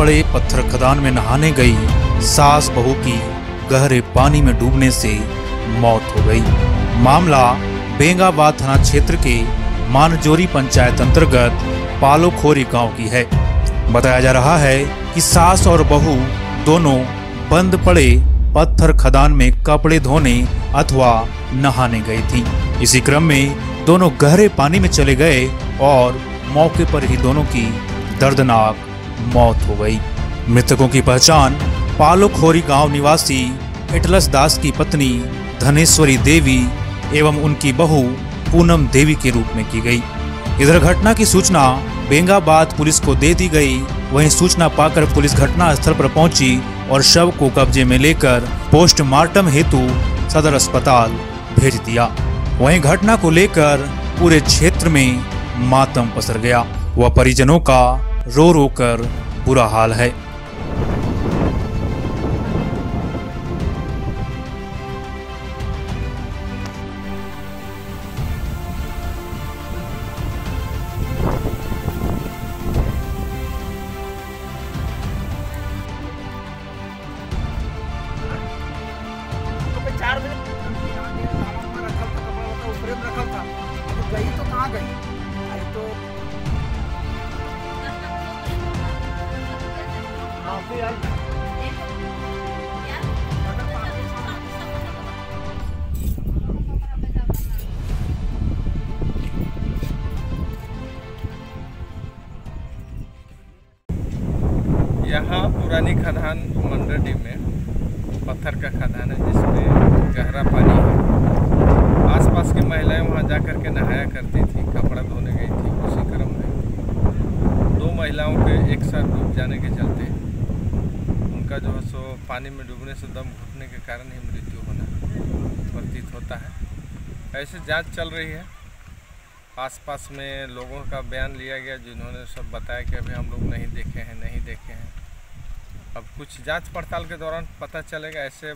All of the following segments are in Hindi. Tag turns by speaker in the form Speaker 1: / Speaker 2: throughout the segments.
Speaker 1: पड़े पत्थर खदान में नहाने गई। सास बहू की गहरे पानी में डूबने से मौत हो गई। मामला बेंगाबाद थाना क्षेत्र के मानजोरी पंचायत अंतर्गत पालोखोरी गाँव की है। बताया जा रहा है कि सास और बहू दोनों बंद पड़े पत्थर खदान में कपड़े धोने अथवा नहाने गई थी। इसी क्रम में दोनों गहरे पानी में चले गए और मौके पर ही दोनों की दर्दनाक मौत हो गई। मृतकों की पहचान पालोखोरी गाँव निवासी इटलस दास की पत्नी धनेश्वरी देवी एवं उनकी बहू पूनम देवी के रूप में की गई। इधर घटना की सूचना बेंगाबाद पुलिस को दे दी गई। वहीं सूचना पाकर पुलिस घटना स्थल पर पहुँची और शव को कब्जे में लेकर पोस्टमार्टम हेतु सदर अस्पताल भेज दिया। वहीं घटना को लेकर पूरे क्षेत्र में मातम पसर गया। वह परिजनों का रो रो कर बुरा हाल है।
Speaker 2: तो कहाँ गई? अरे तो
Speaker 3: यहाँ पुरानी खदान मंडडी में पत्थर का खदान है जिसमें गहरा पानी है। आसपास की महिलाएँ वहाँ जा कर के नहाया करती थी, कपड़ा धोने गई थी, उसी क्रम में। दो महिलाओं के एक साथ डूब जाने के चलते उनका जो है सो पानी में डूबने से दम घुटने के कारण ही मृत्यु होना प्रतीत होता है। ऐसे जाँच चल रही है। आसपास में लोगों का बयान लिया गया जिन्होंने सब बताया कि अभी हम लोग नहीं देखे हैं नहीं देखे हैं। अब कुछ जाँच पड़ताल के दौरान पता चलेगा ऐसे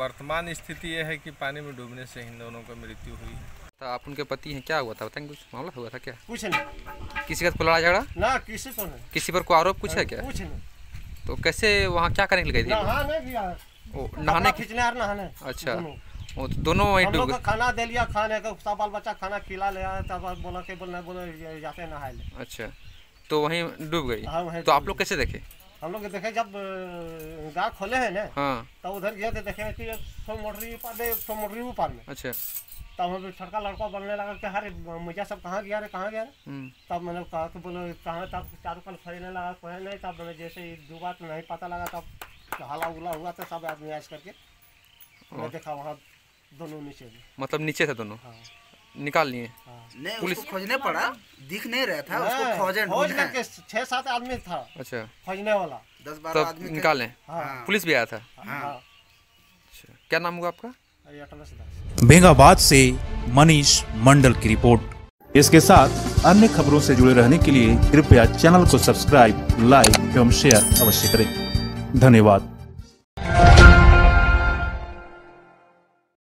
Speaker 3: वर्तमान स्थिति ये है कि पानी में डूबने से इन दोनों की मृत्यु हुई। है
Speaker 4: तो आप उनके पति हैं क्या हुआ था बताएँगे कुछ? मामला हुआ था क्या?
Speaker 2: कुछ नहीं।
Speaker 4: किसी का तो लड़ा झगड़ा?
Speaker 2: ना किसी को नहीं।
Speaker 4: किसी पर कोई आरोप कुछ है क्या?
Speaker 2: कुछ नहीं।
Speaker 4: तो कैसे वहाँ क्या करने के लिए गई थी?
Speaker 2: नहाने गया खींचने और नहाने।
Speaker 4: अच्छा। वो तो दोनों वहीं डूब गए
Speaker 2: खाना दे लिया खाने का सब बाल बच्चा खाना खिला ले आया तब बोला के बोल नहीं बोले जाते नहाए ले।
Speaker 4: अच्छा। तो वहीं डूब गई।
Speaker 2: हाँ, वहीं
Speaker 4: तो आप लोग कैसे देखे?
Speaker 2: हम लोग देखे जब गाँव खोले हैं ना
Speaker 4: हाँ।
Speaker 2: तब उधर गए थे देखे कि मोटरी ऊपर में मोटरी ऊपर में।
Speaker 4: अच्छा।
Speaker 2: तब हम छड़का लड़का बनने लगा कि हरे मुझे सब कहाँ गया रे कहाँ गया रे?
Speaker 4: हम्म,
Speaker 2: तब मैंने कहा कि बोलो कहाँ तब चारों कल खरीदने लगा कोई नहीं तब मैंने जैसे ही डूबा तो नहीं पता लगा तब हला उला हुआ तो सब आदमी ऐश करके। मैं देखा वहाँ दोनों नीचे
Speaker 4: मतलब नीचे थे दोनों?
Speaker 2: हाँ।
Speaker 4: निकाल लिए?
Speaker 2: हाँ।
Speaker 4: पुलिस-
Speaker 5: खोजने पड़ा दिख नहीं रहा था उसको
Speaker 2: नहीं,
Speaker 5: खोजे
Speaker 2: खोज करके छह सात आदमी था
Speaker 4: अच्छा।
Speaker 2: खोजने वाला।
Speaker 5: दस बारह आदमी
Speaker 4: निकाले
Speaker 2: हाँ।
Speaker 5: हाँ।
Speaker 4: पुलिस भी आया था?
Speaker 2: हाँ।
Speaker 4: अच्छा। क्या नाम हुआ आपका?
Speaker 1: बेंगाबाद से मनीष मंडल की रिपोर्ट। इसके साथ अन्य खबरों से जुड़े रहने के लिए कृपया चैनल को सब्सक्राइब, लाइक एवं शेयर अवश्य करें। धन्यवाद।